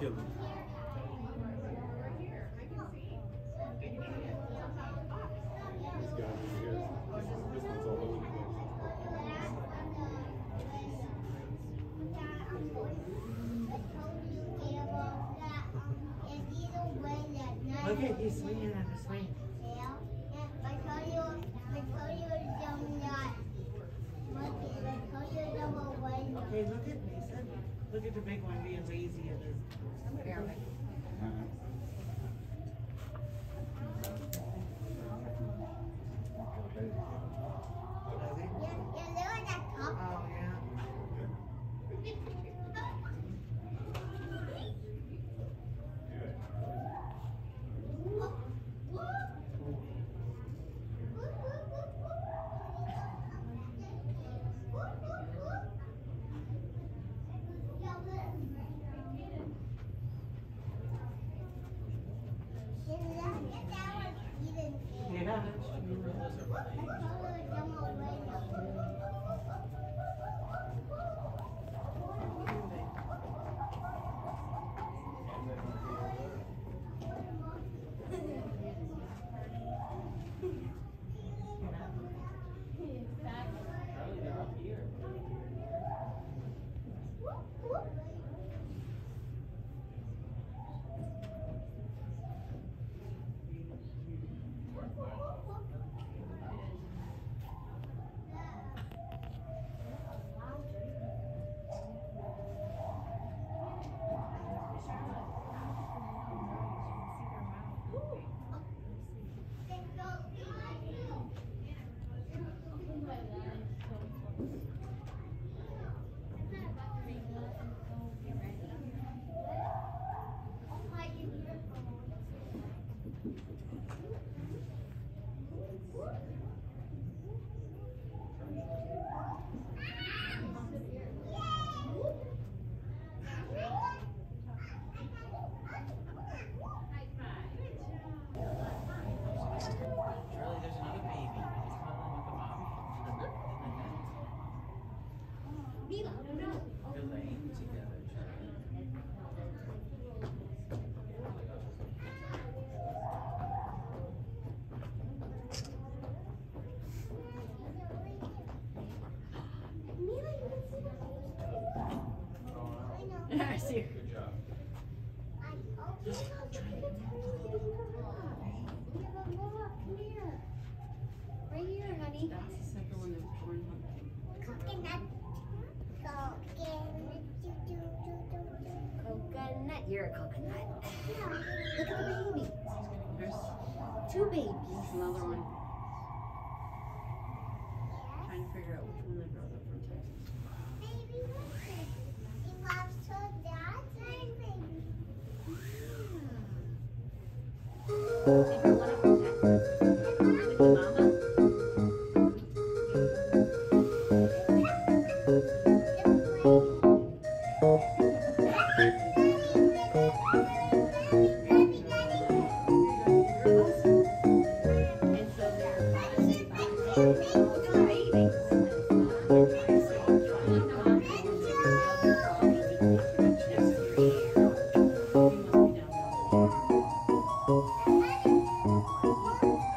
place. Look at he's swinging on the swing. Okay, look at Mason. Look at the big one being lazy at his. Oh, uh-huh. Right here, honey. That's the second one that born Coconut. Coconut. Coconut. You're a coconut. Look at the baby. There's Two babies. another one. Trying to figure out which one they brought Thank you.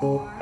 four.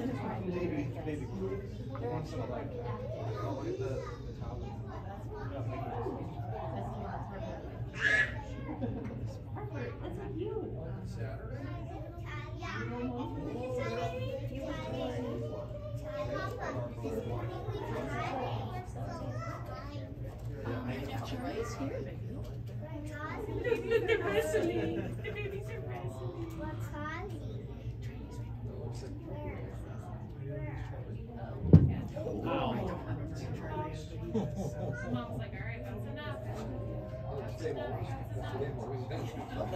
Maybe, maybe. Once in a lifetime. Oh, the, that's cute. Here, baby. They're wrestling. Babies are wrestling. What's Ozzy? Where? Mom's like, all right, that's enough. That's enough. That's enough.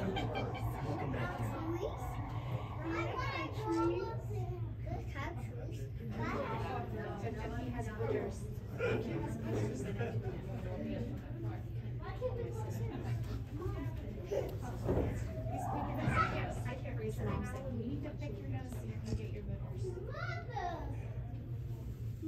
He's picking us. Yes, I can't raise him. I'm saying we need to figure